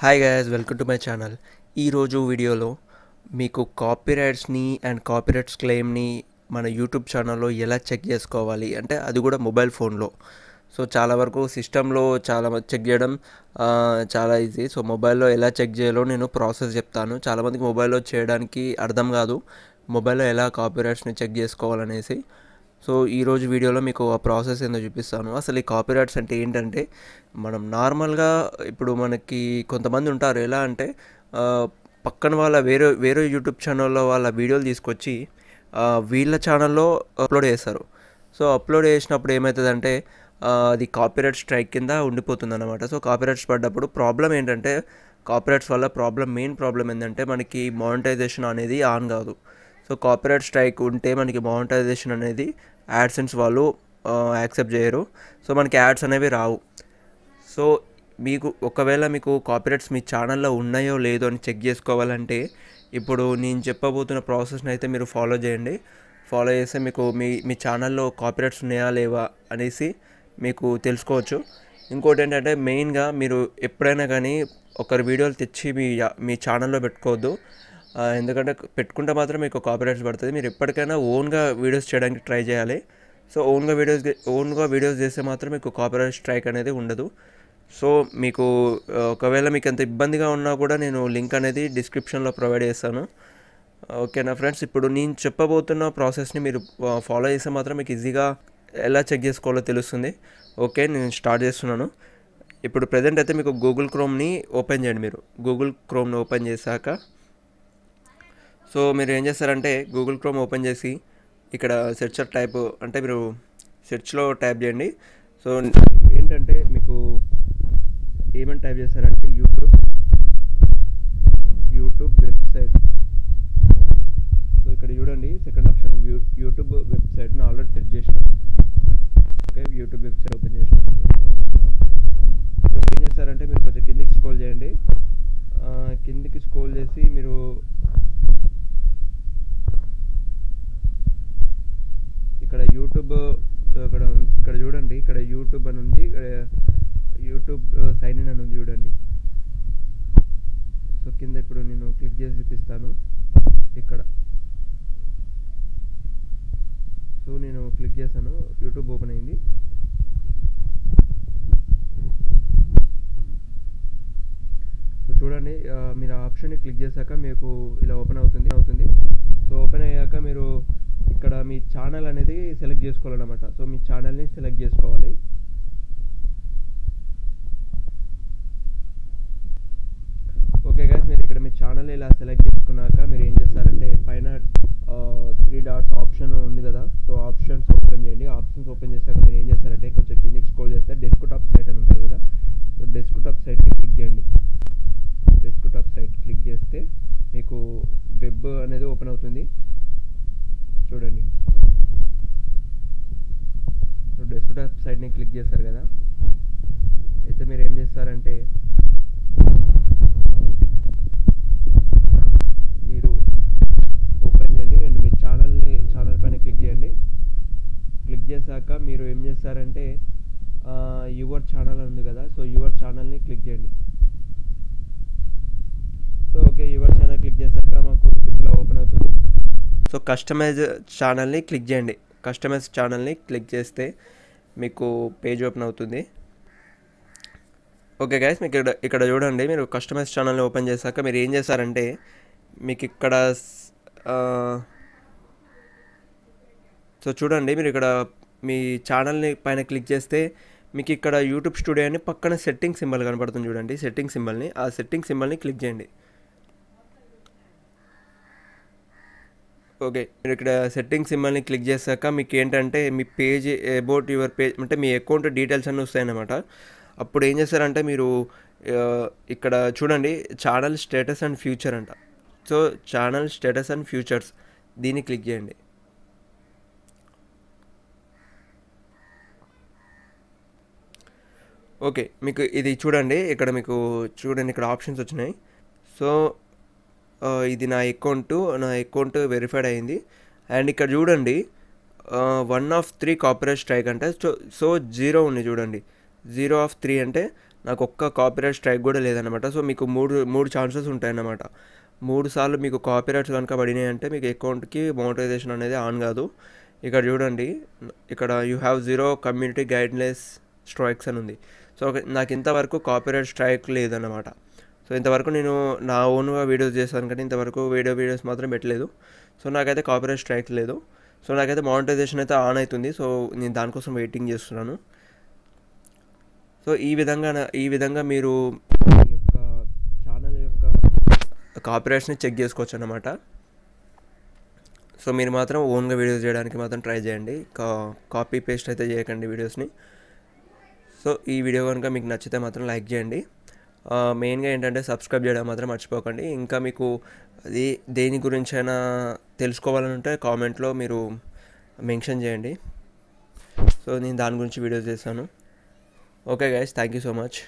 Hi guys welcome to my channel ఈరోజు వీడియోలో మీకు కాపీరైట్స్ని అండ్ కాపీరైట్స్ క్లెయిమ్ని మన యూట్యూబ్ ఛానల్లో ఎలా చెక్ చేసుకోవాలి? అంటే అది కూడా మొబైల్ ఫోన్లో సో చాలా వరకు సిస్టంలో చాలా చెక్ చేయడం చాలా ఈజీ సో మొబైల్లో ఎలా చెక్ చేయాలో నేను ప్రాసెస్ చెప్తాను. చాలామందికి మొబైల్లో చేయడానికి అర్థం కాదు. మొబైల్లో ఎలా కాపీరైట్స్ని చెక్ చేసుకోవాలనేసి. సో ఈరోజు వీడియోలో మీకు ఆ ప్రాసెస్ ఏందో చూపిస్తాను. అసలు ఈ కాపీరైట్స్ అంటే ఏంటంటే మనం నార్మల్గా ఇప్పుడు మనకి కొంతమంది ఉంటారు. ఎలా అంటే పక్కన వాళ్ళ వేరే వేరే యూట్యూబ్ ఛానల్లో వాళ్ళ వీడియోలు తీసుకొచ్చి వీళ్ళ ఛానల్లో అప్లోడ్ చేస్తారు. సో అప్లోడ్ చేసినప్పుడు ఏమవుతుందంటే అది కాపీరైట్ స్ట్రైక్ కింద ఉండిపోతుంది అనమాట సో కాపీరైట్స్ పడ్డప్పుడు ప్రాబ్లం ఏంటంటే కాపీరైట్స్ వల్ల ప్రాబ్లం మెయిన్ ప్రాబ్లం ఏంటంటే మనకి మానిటైజేషన్ అనేది ఆన్ కాదు. సో కాపీరైట్ స్ట్రైక్ ఉంటే మనకి మానిటైజేషన్ అనేది యాడ్సెన్స్ వాళ్ళు యాక్సెప్ట్ చేయరు. సో మనకి యాడ్స్ అనేవి రావు. సో మీకు ఒకవేళ మీకు కాపీరైట్స్ మీ ఛానల్లో ఉన్నాయో లేదో అని చెక్ చేసుకోవాలంటే ఇప్పుడు నేను చెప్పబోతున్న ప్రాసెస్ని అయితే మీరు ఫాలో చేయండి. ఫాలో చేస్తే మీకు మీ మీ ఛానల్లో కాపీరైట్స్ ఉన్నాయా లేవా అనేసి మీకు తెలుసుకోవచ్చు. ఇంకోటి ఏంటంటే మెయిన్గా మీరు ఎప్పుడైనా కానీ ఒకరి వీడియోలు తెచ్చి మీ మీ ఛానల్లో పెట్టుకోవద్దు. ఎందుకంటే పెట్టుకుంటే మాత్రం మీకు కాపీరైట్స్ పడుతుంది. మీరు ఎప్పటికైనా ఓన్గా వీడియోస్ చేయడానికి ట్రై చేయాలి. సో ఓన్గా వీడియోస్ ఓన్గా వీడియోస్ చేస్తే మాత్రం మీకు కాపీరైట్ స్ట్రైక్ అనేది ఉండదు. సో మీకు ఒకవేళ మీకు ఎంత ఇబ్బందిగా ఉన్నా కూడా నేను లింక్ అనేది డిస్క్రిప్షన్లో ప్రొవైడ్ చేస్తాను. ఓకేనా ఫ్రెండ్స్ ఇప్పుడు నేను చెప్పబోతున్న ప్రాసెస్ని మీరు ఫాలో చేస్తే మాత్రం మీకు ఈజీగా ఎలా చెక్ చేసుకోవాలో తెలుస్తుంది. ఓకే నేను స్టార్ట్ చేస్తున్నాను. ఇప్పుడు ప్రజెంట్ అయితే మీకు గూగుల్ క్రోమ్ని ఓపెన్ చేయండి మీరు. గూగుల్ క్రోమ్ని ఓపెన్ చేశాక సో మీరు ఏం చేస్తారంటే గూగుల్ క్రోమ్ ఓపెన్ చేసి ఇక్కడ సెర్చర్ టైప్ అంటే మీరు సెర్చ్లో టైప్ చేయండి. సో ఏంటంటే మీకు ఏమని టైప్ చేస్తారంటే యూట్యూబ్ యూట్యూబ్ వెబ్సైట్ సో ఇక్కడ చూడండి సెకండ్ ఆప్షన్ యూట్యూబ్ వెబ్సైట్ని ఆల్రెడీ సెట్ చేసిన. ఓకే యూట్యూబ్ వెబ్సైట్ ఓపెన్ చేసిన. సో ఏం చేస్తారంటే మీరు కొంచెం కిందికి స్క్రోల్ చేయండి. కిందికి స్క్రోల్ చేసి మీరు ఇక్కడ యూట్యూబ్ ఇక్కడ ఇక్కడ చూడండి ఇక్కడ యూట్యూబ్ అని ఉంది ఇక్కడ యూట్యూబ్ సైన్ ఇన్ అని ఉంది చూడండి. సో కింద ఇప్పుడు నేను క్లిక్ చేసి చూపిస్తాను. ఇక్కడ. సో నేను క్లిక్ చేశాను యూట్యూబ్ ఓపెన్ అయింది. సో చూడండి మీరు ఆ ఆప్షన్ని క్లిక్ చేశాక మీకు ఇలా ఓపెన్ అవుతుంది అవుతుంది సో ఓపెన్ అయ్యాక మీరు ఇక్కడ మీ ఛానల్ అనేది సెలెక్ట్ చేసుకోవాలన్నమాట. సో మీ ఛానల్ని సెలెక్ట్ చేసుకోవాలి. ఓకే గైస్ మీరు ఇక్కడ మీ ఛానల్ ఇలా సెలెక్ట్ చేసుకున్నాక మీరు ఏం చేస్తారంటే పైన త్రీ డాట్స్ ఆప్షన్ ఉంది కదా. సో ఆప్షన్స్ ఓపెన్ చేయండి. ఆప్షన్స్ ఓపెన్ చేశాక మీరు ఏం చేస్తారంటే కొంచెం కిందకి స్క్రోల్ చేస్తే డెస్క్ టాప్ సైట్ అని ఉంటుంది కదా. సో డెస్క్ టాప్ సైట్ని క్లిక్ చేయండి. డెస్క్ టాప్ సైట్ క్లిక్ చేస్తే మీకు వెబ్ అనేది ఓపెన్ అవుతుంది చూడండి సో క్లిక్ చేస్తారు కదా. అయితే మీరు ఏం చేస్తారంటే మీరు ఓపెన్ చేయండి. అండ్ మీ ఛానల్ని ఛానల్ పైన క్లిక్ చేయండి. క్లిక్ చేశాక మీరు ఏం చేస్తారంటే యువర్ ఛానల్ ఉంది కదా సో యువర్ ఛానల్ని క్లిక్ చేయండి. So okay your channel click చేశాక మాకు ఇట్లా ఓపెన్ అవుతుంది. సో కస్టమైజ్ ఛానల్ని క్లిక్ చేయండి. కస్టమైజ్ ఛానల్ని క్లిక్ చేస్తే మీకు పేజ్ ఓపెన్ అవుతుంది. ఓకే గైస్ మీకు ఇక్కడ ఇక్కడ చూడండి మీరు కస్టమైజ్ ఛానల్ని ఓపెన్ చేశాక మీరు ఏం చేశారంటే మీకు ఇక్కడ సో చూడండి మీరు ఇక్కడ మీ ఛానల్ని పైన క్లిక్ చేస్తే మీకు ఇక్కడ యూట్యూబ్ స్టూడియో అని పక్కన సెట్టింగ్ సింబల్ కనపడుతుంది చూడండి సెట్టింగ్ సింబల్ని ఆ సెట్టింగ్ సింబల్ని క్లిక్ చేయండి. ఓకే. మీరు ఇక్కడ సెట్టింగ్ సింబల్ని క్లిక్ చేశాక మీకు ఏంటంటే మీ పేజ్ అబౌట్ యువర్ పేజ్ అంటే మీ అకౌంట్ డీటెయిల్స్ అన్నీ వస్తాయన్నమాట. అప్పుడు ఏం చేస్తారంటే మీరు ఇక్కడ చూడండి ఛానల్ స్టేటస్ అండ్ ఫ్యూచర్ అంట. So channel status and features దీన్ని క్లిక్ చేయండి. ఓకే మీకు ఇది చూడండి. ఇక్కడ మీకు చూడండి ఇక్కడ ఆప్షన్స్ వచ్చినాయి. సో ఇది నా అకౌంట్ నా అకౌంట్ వెరిఫైడ్ అయింది. అండ్ ఇక్కడ చూడండి one of three copyright strike అంటే సో సో జీరో ఉంది చూడండి. జీరో ఆఫ్ త్రీ అంటే నాకు ఒక్క కాపీరైట్ స్ట్రైక్ కూడా లేదన్నమాట. సో మీకు మూడు మూడు ఛాన్సెస్ ఉంటాయన్నమాట. మూడు సార్లు మీకు కాపీరైట్స్ కనుక పడినాయి అంటే మీకు అకౌంట్కి మోటరైజేషన్ అనేది ఆన్ కాదు. ఇక్కడ చూడండి ఇక్కడ you have zero community guidelines strikes అని ఉంది. సో నాకు ఇంతవరకు కాపీరైట్ స్ట్రైక్ లేదన్నమాట. సో ఇంతవరకు నేను నా ఓన్గా వీడియోస్ చేస్తాను కానీ ఇంతవరకు వీడియో వీడియోస్ మాత్రం పెట్టలేదు. సో నాకైతే కాపీరైట్ స్ట్రైక్ లేదు. సో నాకైతే మానిటైజేషన్ అయితే ఆన్ అవుతుంది. సో నేను దానికోసం వెయిటింగ్ చేస్తున్నాను. సో ఈ విధంగా నా- ఈ విధంగా మీరు మీ యొక్క ఛానల్ యొక్క కాపీరైట్స్ని చెక్ చేసుకోవచ్చు అన్నమాట సో మీరు మాత్రం ఓన్గా వీడియోస్ చేయడానికి మాత్రం ట్రై చేయండి. కా కాపీ పేస్ట్ అయితే చేయకండి వీడియోస్ని. సో ఈ వీడియో కనుక మీకు నచ్చితే మాత్రం లైక్ చేయండి. మెయిన్గా ఏంటంటే సబ్స్క్రైబ్ చేయడం మాత్రం మర్చిపోకండి. ఇంకా మీకు అది దేని గురించి అయినా తెలుసుకోవాలంటే కామెంట్లో మీరు మెన్షన్ చేయండి. సో నేను దాని గురించి వీడియోస్ చేస్తాను. Okay guys thank you so much